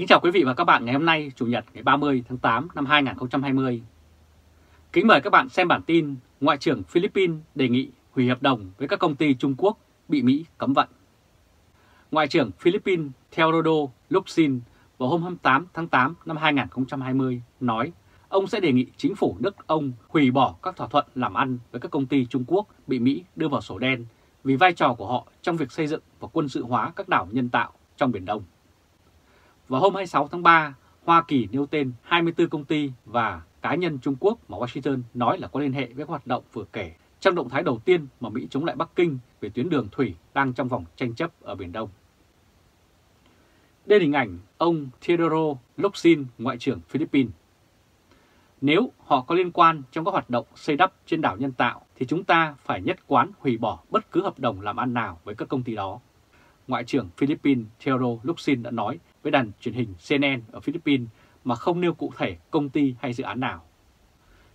Kính chào quý vị và các bạn ngày hôm nay, Chủ nhật ngày 30 tháng 8 năm 2020. Kính mời các bạn xem bản tin Ngoại trưởng Philippines đề nghị hủy hợp đồng với các công ty Trung Quốc bị Mỹ cấm vận. Ngoại trưởng Philippines Teodoro Luxin vào hôm 28 tháng 8 năm 2020 nói ông sẽ đề nghị chính phủ nước ông hủy bỏ các thỏa thuận làm ăn với các công ty Trung Quốc bị Mỹ đưa vào sổ đen vì vai trò của họ trong việc xây dựng và quân sự hóa các đảo nhân tạo trong Biển Đông. Vào hôm 26 tháng 3, Hoa Kỳ nêu tên 24 công ty và cá nhân Trung Quốc mà Washington nói là có liên hệ với hoạt động vừa kể trong động thái đầu tiên mà Mỹ chống lại Bắc Kinh về tuyến đường thủy đang trong vòng tranh chấp ở Biển Đông. Đây là hình ảnh ông Teodoro Locsin, Ngoại trưởng Philippines. Nếu họ có liên quan trong các hoạt động xây đắp trên đảo nhân tạo thì chúng ta phải nhất quán hủy bỏ bất cứ hợp đồng làm ăn nào với các công ty đó. Ngoại trưởng Philippines Teodoro Locsin đã nói với đài truyền hình CNN ở Philippines mà không nêu cụ thể công ty hay dự án nào.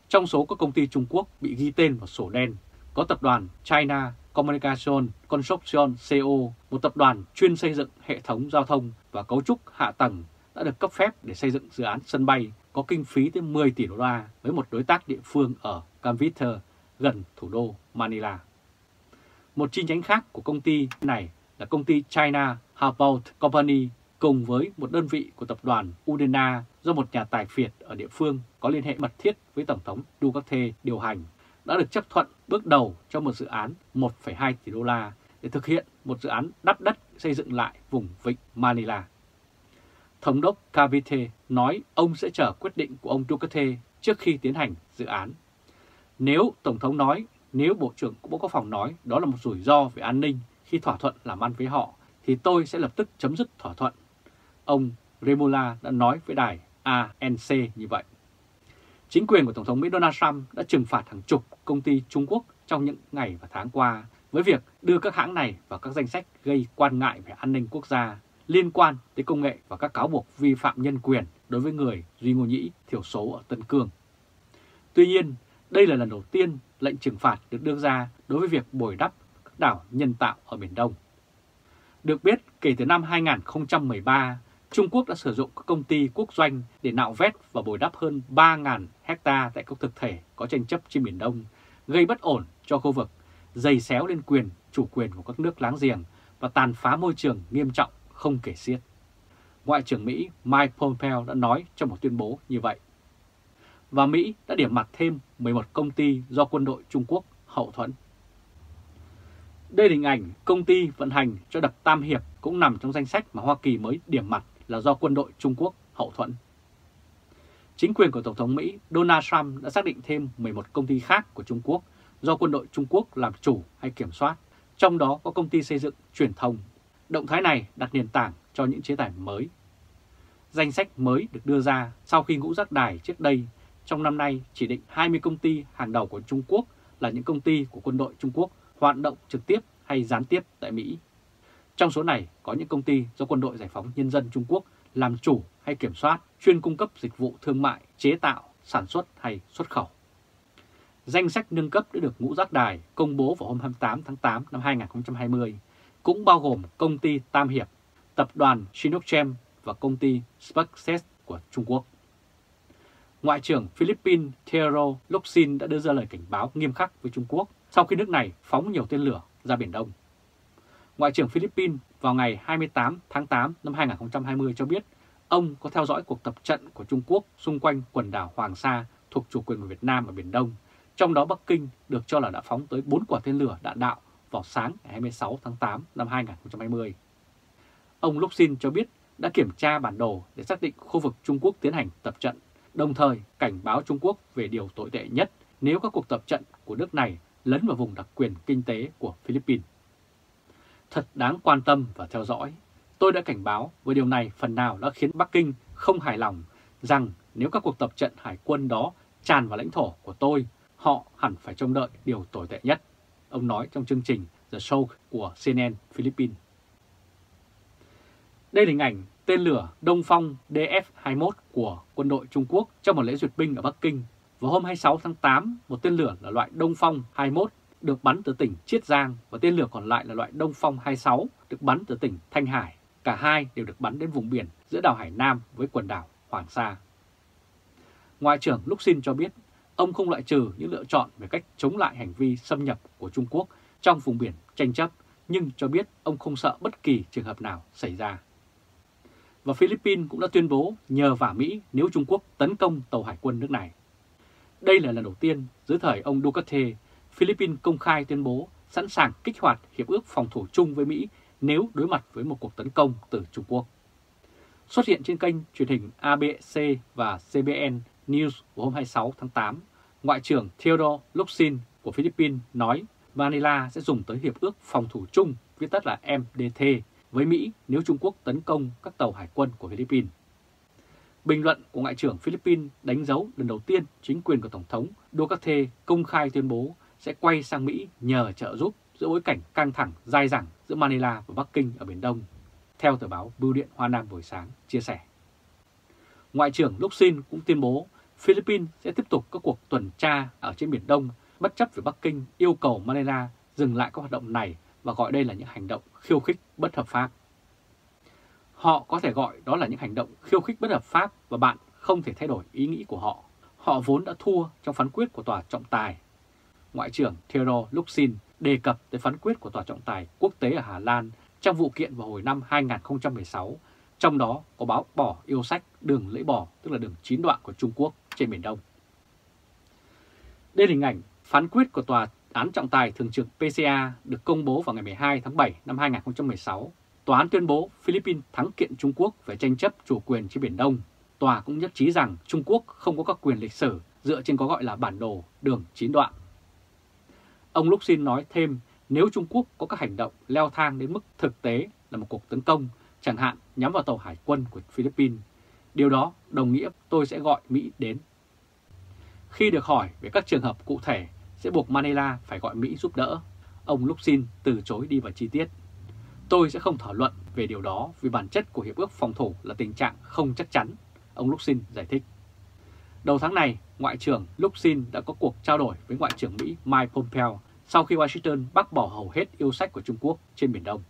Trong số các công ty Trung Quốc bị ghi tên vào sổ đen, có tập đoàn China Communication Construction CO, một tập đoàn chuyên xây dựng hệ thống giao thông và cấu trúc hạ tầng đã được cấp phép để xây dựng dự án sân bay có kinh phí tới 10 tỷ đô la với một đối tác địa phương ở Cavite gần thủ đô Manila. Một chi nhánh khác của công ty này là công ty China Harbour Company cùng với một đơn vị của tập đoàn Udena do một nhà tài phiệt ở địa phương có liên hệ mật thiết với Tổng thống Duterte điều hành đã được chấp thuận bước đầu cho một dự án 1,2 tỷ đô la để thực hiện một dự án đắp đất xây dựng lại vùng vịnh Manila. Thống đốc Cavite nói ông sẽ chờ quyết định của ông Duterte trước khi tiến hành dự án. Nếu Tổng thống nói, nếu Bộ trưởng của Bộ Quốc phòng nói đó là một rủi ro về an ninh khi thỏa thuận làm ăn với họ, thì tôi sẽ lập tức chấm dứt thỏa thuận. Ông Remola đã nói với đài ANC như vậy. Chính quyền của Tổng thống Mỹ Donald Trump đã trừng phạt hàng chục công ty Trung Quốc trong những ngày và tháng qua với việc đưa các hãng này vào các danh sách gây quan ngại về an ninh quốc gia liên quan tới công nghệ và các cáo buộc vi phạm nhân quyền đối với người Duy Ngô Nhĩ thiểu số ở Tân Cương. Tuy nhiên, đây là lần đầu tiên lệnh trừng phạt được đưa ra đối với việc bồi đắp các đảo nhân tạo ở Biển Đông. Được biết, kể từ năm 2013, Trung Quốc đã sử dụng các công ty quốc doanh để nạo vét và bồi đắp hơn 3.000 hecta tại các thực thể có tranh chấp trên Biển Đông, gây bất ổn cho khu vực, dày xéo lên quyền, chủ quyền của các nước láng giềng và tàn phá môi trường nghiêm trọng không kể xiết. Ngoại trưởng Mỹ Mike Pompeo đã nói trong một tuyên bố như vậy. Và Mỹ đã điểm mặt thêm 11 công ty do quân đội Trung Quốc hậu thuẫn. Đây là hình ảnh công ty vận hành cho đập Tam Hiệp cũng nằm trong danh sách mà Hoa Kỳ mới điểm mặt là do quân đội Trung Quốc hậu thuẫn. Chính quyền của Tổng thống Mỹ Donald Trump đã xác định thêm 11 công ty khác của Trung Quốc do quân đội Trung Quốc làm chủ hay kiểm soát, trong đó có công ty xây dựng truyền thông. Động thái này đặt nền tảng cho những chế tài mới. Danh sách mới được đưa ra sau khi ngũ giác đài trước đây trong năm nay chỉ định 20 công ty hàng đầu của Trung Quốc là những công ty của quân đội Trung Quốc hoạt động trực tiếp hay gián tiếp tại Mỹ. Trong số này có những công ty do Quân đội Giải phóng Nhân dân Trung Quốc làm chủ hay kiểm soát, chuyên cung cấp dịch vụ thương mại, chế tạo, sản xuất hay xuất khẩu. Danh sách nâng cấp đã được Ngũ Giác Đài công bố vào hôm 28 tháng 8 năm 2020, cũng bao gồm công ty Tam Hiệp, tập đoàn Sinochem và công ty SpaceX của Trung Quốc. Ngoại trưởng Philippines Teodoro Locsin đã đưa ra lời cảnh báo nghiêm khắc với Trung Quốc sau khi nước này phóng nhiều tên lửa ra Biển Đông. Ngoại trưởng Philippines vào ngày 28 tháng 8 năm 2020 cho biết ông có theo dõi cuộc tập trận của Trung Quốc xung quanh quần đảo Hoàng Sa thuộc chủ quyền của Việt Nam ở Biển Đông. Trong đó Bắc Kinh được cho là đã phóng tới 4 quả tên lửa đạn đạo vào sáng ngày 26 tháng 8 năm 2020. Ông Luxin cho biết đã kiểm tra bản đồ để xác định khu vực Trung Quốc tiến hành tập trận, đồng thời cảnh báo Trung Quốc về điều tồi tệ nhất nếu các cuộc tập trận của nước này lấn vào vùng đặc quyền kinh tế của Philippines. Thật đáng quan tâm và theo dõi. Tôi đã cảnh báo với điều này phần nào đã khiến Bắc Kinh không hài lòng rằng nếu các cuộc tập trận hải quân đó tràn vào lãnh thổ của tôi, họ hẳn phải trông đợi điều tồi tệ nhất. Ông nói trong chương trình The Show của CNN Philippines. Đây là hình ảnh tên lửa Đông Phong DF-21 của quân đội Trung Quốc trong một lễ duyệt binh ở Bắc Kinh vào hôm 26 tháng 8, một tên lửa là loại Đông Phong 21 được bắn từ tỉnh Chiết Giang và tên lửa còn lại là loại Đông Phong 26 được bắn từ tỉnh Thanh Hải. Cả hai đều được bắn đến vùng biển giữa đảo Hải Nam với quần đảo Hoàng Sa. Ngoại trưởng Luxin cho biết ông không loại trừ những lựa chọn về cách chống lại hành vi xâm nhập của Trung Quốc trong vùng biển tranh chấp, nhưng cho biết ông không sợ bất kỳ trường hợp nào xảy ra. Và Philippines cũng đã tuyên bố nhờ vả Mỹ nếu Trung Quốc tấn công tàu hải quân nước này. Đây là lần đầu tiên dưới thời ông Duterte, Philippines công khai tuyên bố sẵn sàng kích hoạt hiệp ước phòng thủ chung với Mỹ nếu đối mặt với một cuộc tấn công từ Trung Quốc. Xuất hiện trên kênh truyền hình ABC và CBN News hôm 26 tháng 8, Ngoại trưởng Theodore Locsin của Philippines nói Manila sẽ dùng tới Hiệp ước Phòng thủ chung, viết tắt là MDT, với Mỹ nếu Trung Quốc tấn công các tàu hải quân của Philippines. Bình luận của Ngoại trưởng Philippines đánh dấu lần đầu tiên chính quyền của Tổng thống Duterte công khai tuyên bố sẽ quay sang Mỹ nhờ trợ giúp giữa bối cảnh căng thẳng dai dẳng giữa Manila và Bắc Kinh ở Biển Đông, theo tờ báo Bưu điện Hoa Nam buổi sáng chia sẻ. Ngoại trưởng Luxin cũng tuyên bố Philippines sẽ tiếp tục các cuộc tuần tra ở trên Biển Đông bất chấp việc Bắc Kinh yêu cầu Manila dừng lại các hoạt động này và gọi đây là những hành động khiêu khích bất hợp pháp. Họ có thể gọi đó là những hành động khiêu khích bất hợp pháp và bạn không thể thay đổi ý nghĩ của họ. Họ vốn đã thua trong phán quyết của tòa trọng tài. Ngoại trưởng Theodore Luxin đề cập tới phán quyết của tòa trọng tài quốc tế ở Hà Lan trong vụ kiện vào hồi năm 2016, trong đó có báo bỏ yêu sách đường lưỡi bò, tức là đường chín đoạn của Trung Quốc trên Biển Đông. Đây là hình ảnh phán quyết của tòa án trọng tài thường trực PCA được công bố vào ngày 12 tháng 7 năm 2016. Tòa án tuyên bố Philippines thắng kiện Trung Quốc về tranh chấp chủ quyền trên Biển Đông. Tòa cũng nhất trí rằng Trung Quốc không có các quyền lịch sử dựa trên có gọi là bản đồ đường chín đoạn. Ông Luxin nói thêm nếu Trung Quốc có các hành động leo thang đến mức thực tế là một cuộc tấn công, chẳng hạn nhắm vào tàu hải quân của Philippines, điều đó đồng nghĩa tôi sẽ gọi Mỹ đến. Khi được hỏi về các trường hợp cụ thể sẽ buộc Manila phải gọi Mỹ giúp đỡ, ông Luxin từ chối đi vào chi tiết. Tôi sẽ không thảo luận về điều đó vì bản chất của Hiệp ước phòng thủ là tình trạng không chắc chắn, ông Luxin giải thích. Đầu tháng này, Ngoại trưởng Luxin đã có cuộc trao đổi với Ngoại trưởng Mỹ Mike Pompeo sau khi Washington bác bỏ hầu hết yêu sách của Trung Quốc trên Biển Đông.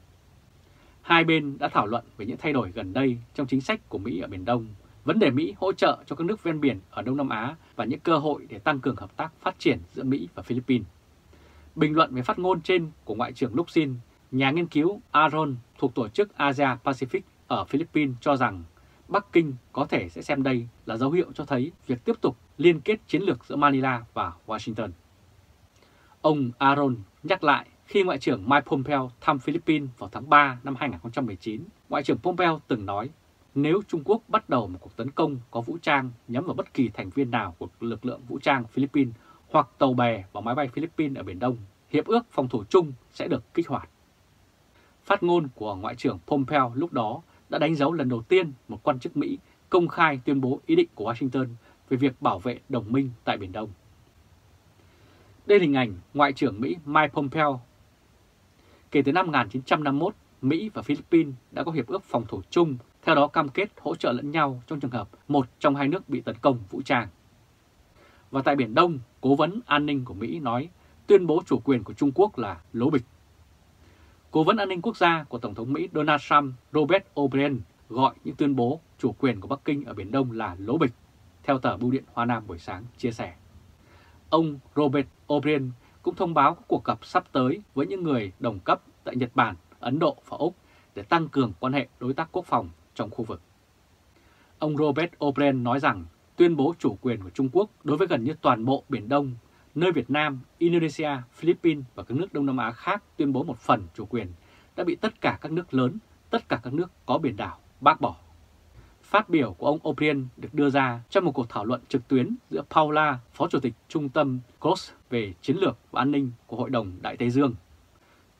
Hai bên đã thảo luận về những thay đổi gần đây trong chính sách của Mỹ ở Biển Đông, vấn đề Mỹ hỗ trợ cho các nước ven biển ở Đông Nam Á và những cơ hội để tăng cường hợp tác phát triển giữa Mỹ và Philippines. Bình luận về phát ngôn trên của Ngoại trưởng Luxin, nhà nghiên cứu Aaron thuộc tổ chức Asia Pacific ở Philippines cho rằng Bắc Kinh có thể sẽ xem đây là dấu hiệu cho thấy việc tiếp tục liên kết chiến lược giữa Manila và Washington. Ông Aaron nhắc lại khi Ngoại trưởng Mike Pompeo thăm Philippines vào tháng 3 năm 2019, Ngoại trưởng Pompeo từng nói nếu Trung Quốc bắt đầu một cuộc tấn công có vũ trang nhắm vào bất kỳ thành viên nào của lực lượng vũ trang Philippines hoặc tàu bè và máy bay Philippines ở Biển Đông, hiệp ước phòng thủ chung sẽ được kích hoạt. Phát ngôn của Ngoại trưởng Pompeo lúc đó đã đánh dấu lần đầu tiên một quan chức Mỹ công khai tuyên bố ý định của Washington về việc bảo vệ đồng minh tại Biển Đông. Đây là hình ảnh Ngoại trưởng Mỹ Mike Pompeo. Kể từ năm 1951, Mỹ và Philippines đã có hiệp ước phòng thủ chung, theo đó cam kết hỗ trợ lẫn nhau trong trường hợp một trong hai nước bị tấn công vũ trang. Và tại Biển Đông, Cố vấn An ninh của Mỹ nói tuyên bố chủ quyền của Trung Quốc là lố bịch. Cố vấn an ninh quốc gia của Tổng thống Mỹ Donald Trump Robert O'Brien gọi những tuyên bố chủ quyền của Bắc Kinh ở Biển Đông là lố bịch, theo tờ Bưu điện Hoa Nam buổi sáng chia sẻ. Ông Robert O'Brien cũng thông báo cuộc gặp sắp tới với những người đồng cấp tại Nhật Bản, Ấn Độ và Úc để tăng cường quan hệ đối tác quốc phòng trong khu vực. Ông Robert O'Brien nói rằng tuyên bố chủ quyền của Trung Quốc đối với gần như toàn bộ Biển Đông, nơi Việt Nam, Indonesia, Philippines và các nước Đông Nam Á khác tuyên bố một phần chủ quyền, đã bị tất cả các nước lớn, tất cả các nước có biển đảo bác bỏ. Phát biểu của ông O'Brien được đưa ra trong một cuộc thảo luận trực tuyến giữa Paula, Phó Chủ tịch Trung tâm COS về chiến lược và an ninh của Hội đồng Đại Tây Dương.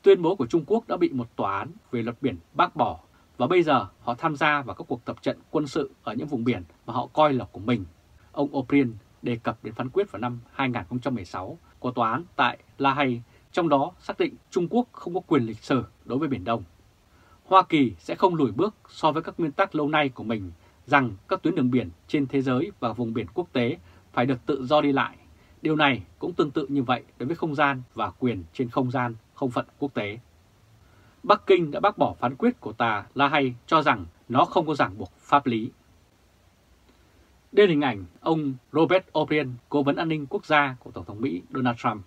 Tuyên bố của Trung Quốc đã bị một tòa án về luật biển bác bỏ và bây giờ họ tham gia vào các cuộc tập trận quân sự ở những vùng biển mà họ coi là của mình. Ông O'Brien đề cập đến phán quyết vào năm 2016 của tòa án tại La Hay, trong đó xác định Trung Quốc không có quyền lịch sử đối với Biển Đông. Hoa Kỳ sẽ không lùi bước so với các nguyên tắc lâu nay của mình rằng các tuyến đường biển trên thế giới và vùng biển quốc tế phải được tự do đi lại. Điều này cũng tương tự như vậy đối với không gian và quyền trên không gian không phận quốc tế. Bắc Kinh đã bác bỏ phán quyết của tà La Hay cho rằng nó không có ràng buộc pháp lý. Đây là hình ảnh ông Robert O'Brien, cố vấn an ninh quốc gia của Tổng thống Mỹ Donald Trump.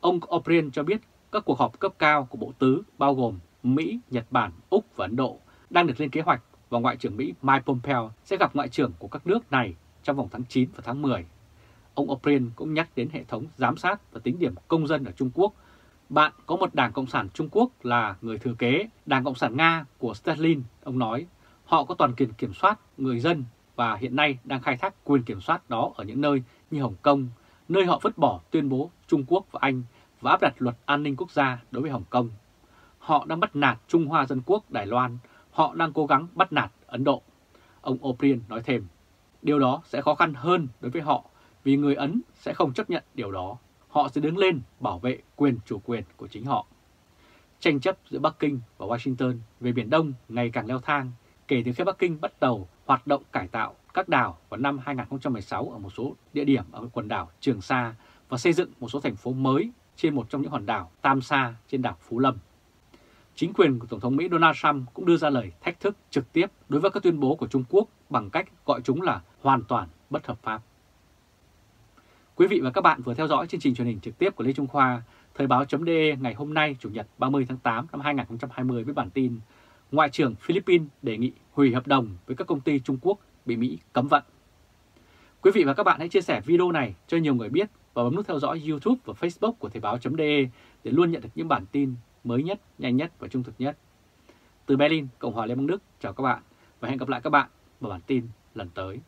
Ông O'Brien cho biết các cuộc họp cấp cao của Bộ Tứ bao gồm Mỹ, Nhật Bản, Úc và Ấn Độ đang được lên kế hoạch và Ngoại trưởng Mỹ Mike Pompeo sẽ gặp Ngoại trưởng của các nước này trong vòng tháng 9 và tháng 10. Ông O'Brien cũng nhắc đến hệ thống giám sát và tính điểm công dân ở Trung Quốc. Bạn có một Đảng Cộng sản Trung Quốc là người thừa kế Đảng Cộng sản Nga của Stalin, ông nói. Họ có toàn quyền kiểm soát người dân và hiện nay đang khai thác quyền kiểm soát đó ở những nơi như Hồng Kông, nơi họ vứt bỏ tuyên bố Trung Quốc và Anh và áp đặt luật an ninh quốc gia đối với Hồng Kông. Họ đang bắt nạt Trung Hoa Dân Quốc Đài Loan, họ đang cố gắng bắt nạt Ấn Độ. Ông O'Brien nói thêm, điều đó sẽ khó khăn hơn đối với họ vì người Ấn sẽ không chấp nhận điều đó. Họ sẽ đứng lên bảo vệ quyền chủ quyền của chính họ. Tranh chấp giữa Bắc Kinh và Washington về Biển Đông ngày càng leo thang kể từ khi Bắc Kinh bắt đầu hoạt động cải tạo các đảo vào năm 2016 ở một số địa điểm ở quần đảo Trường Sa và xây dựng một số thành phố mới trên một trong những hòn đảo Tam Sa trên đảo Phú Lâm. Chính quyền của Tổng thống Mỹ Donald Trump cũng đưa ra lời thách thức trực tiếp đối với các tuyên bố của Trung Quốc bằng cách gọi chúng là hoàn toàn bất hợp pháp. Quý vị và các bạn vừa theo dõi chương trình truyền hình trực tiếp của Lê Trung Khoa, Thời báo.de ngày hôm nay Chủ nhật 30 tháng 8 năm 2020 với bản tin Ngoại trưởng Philippines đề nghị hủy hợp đồng với các công ty Trung Quốc bị Mỹ cấm vận. Quý vị và các bạn hãy chia sẻ video này cho nhiều người biết và bấm nút theo dõi YouTube và Facebook của Thời báo.de để luôn nhận được những bản tin mới nhất, nhanh nhất và trung thực nhất. Từ Berlin, Cộng hòa Liên bang Đức, chào các bạn và hẹn gặp lại các bạn vào bản tin lần tới.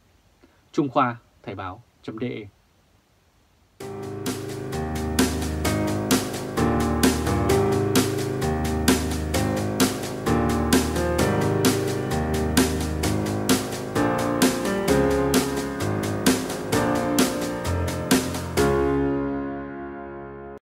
Trung Khoa Thời báo.de